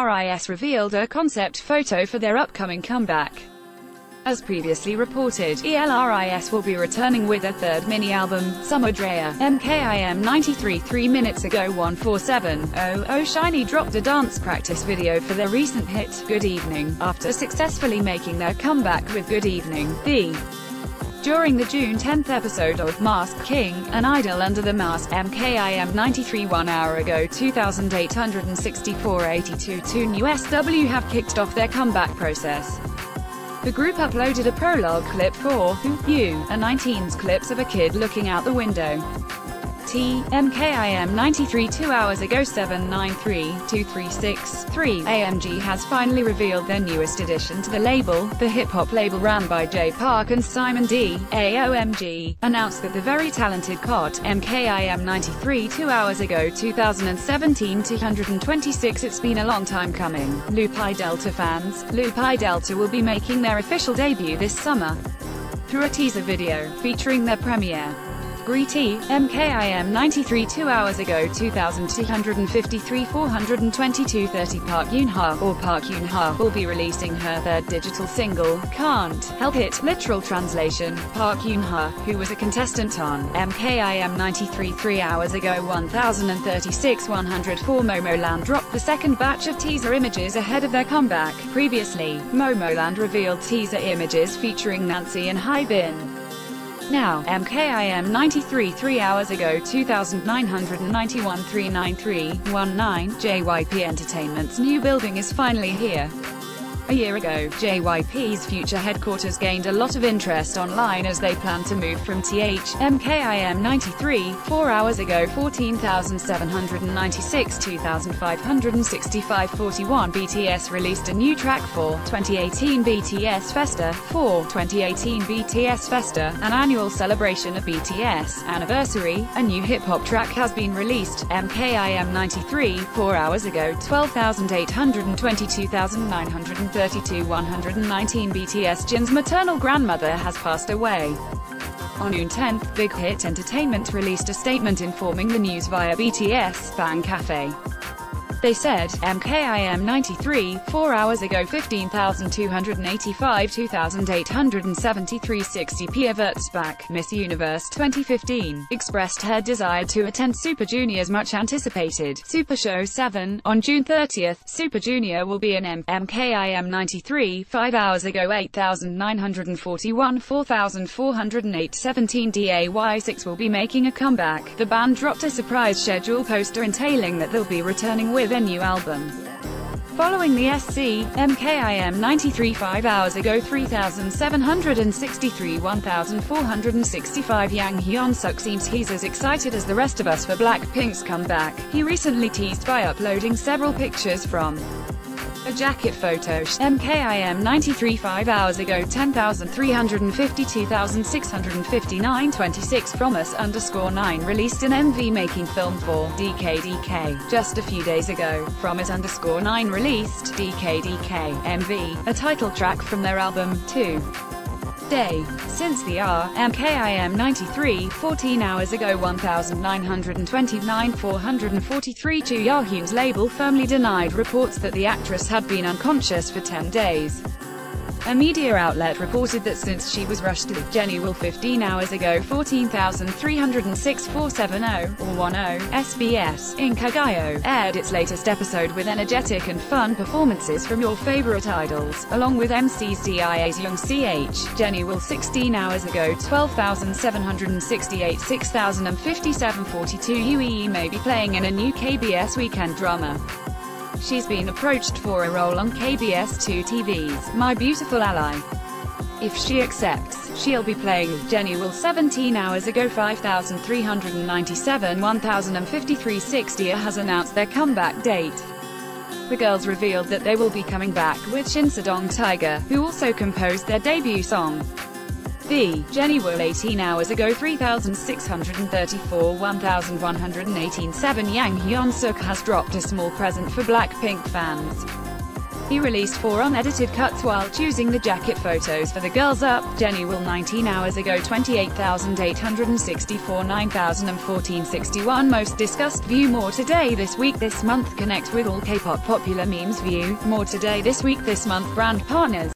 ELRIS revealed a concept photo for their upcoming comeback. As previously reported, ELRIS will be returning with a third mini-album, Summer Drea. MKIM 93 3 minutes ago 147.00 SHINee dropped a dance practice video for their recent hit, Good Evening, after successfully making their comeback with Good Evening, the during the June 10 episode of Mask King, an idol under the mask, MKIM 93 one hour ago 2864.82 NU'EST W have kicked off their comeback process. The group uploaded a prologue clip for Who You, a 19's clips of a kid looking out the window. T, MKIM 93 two hours ago 793-2363, AOMG has finally revealed their newest addition to the label, the hip-hop label ran by Jay Park and Simon D, AOMG, announced that the very talented COT, MKIM 93 two hours ago 2017-226 It's been a long time coming, Lupi Delta fans, Lupi Delta will be making their official debut this summer through a teaser video, featuring their premiere. Greety, MKIM 93 two hours ago 2253 422 30 Park Yoon-ha, or Park Yoon-ha, will be releasing her third digital single, Can't Help It, literal translation, Park Yoon-ha, who was a contestant on MKIM 93 three hours ago 1036 104 Momoland dropped the second batch of teaser images ahead of their comeback. Previously, Momoland revealed teaser images featuring Nancy and Hyebin. Now, MKIM 93 3 hours ago 2991 393 19 JYP Entertainment's new building is finally here. A year ago, JYP's future headquarters gained a lot of interest online as they plan to move from TH, MKIM 93, 4 hours ago 14,796 2,565 41 BTS released a new track for 2018 BTS Festa, for 2018 BTS Festa, an annual celebration of BTS anniversary, a new hip-hop track has been released, MKIM 93, 4 hours ago 12,822 2,932 119 BTS Jin's maternal grandmother has passed away. On June 10, Big Hit Entertainment released a statement informing the news via BTS Fan Cafe. They said, MKIM 93, 4 hours ago 15,285 2,873 60 Pia Wurtzbach, Miss Universe 2015, expressed her desire to attend Super Junior's much anticipated Super Show 7. On June 30, Super Junior will be in M MKIM 93, 5 hours ago 8,941 4,408 17 DAY6 will be making a comeback. The band dropped a surprise schedule poster entailing that they'll be returning with their new album. Following the SC, MKIM 93 5 hours ago 3,763 1,465 Yang Hyun-suk seems he's as excited as the rest of us for Blackpink's comeback. He recently teased by uploading several pictures from a jacket photo, MKIM 93 5 hours ago. 10,352,659 26 fromis underscore 9 released an MV making film for DKDK. Just a few days ago, fromis underscore 9 released DKDK MV, a title track from their album, 2 day. Since the RMKIM 93, 14 hours ago 1929 443 Chu Ja-hyun's label firmly denied reports that the actress had been unconscious for 10 days. A media outlet reported that since she was rushed to Jenny Will 15 hours ago 14,306 470, or 10, SBS, Inkigayo, aired its latest episode with energetic and fun performances from your favorite idols, along with MC's DIA's Young CH. Jenny Will 16 hours ago 12,768 6,057 42 UEE may be playing in a new KBS weekend drama. She's been approached for a role on KBS2 TV's My Beautiful Ally. If she accepts, she'll be playing Jenny Will 17 hours ago 5397 1053 60 has announced their comeback date. The girls revealed that they will be coming back with Shinsadong Tiger, who also composed their debut song. The Jenny Will 18 hours ago 3634 1118 7 Yang Hyun-suk has dropped a small present for Blackpink fans. He released four unedited cuts while choosing the jacket photos for the Girls Up, Jenny Will 19 hours ago 28,864 9,014 61 Most discussed View more today this week. This month Connect with all K-pop popular memes View, more today this week this month Brand partners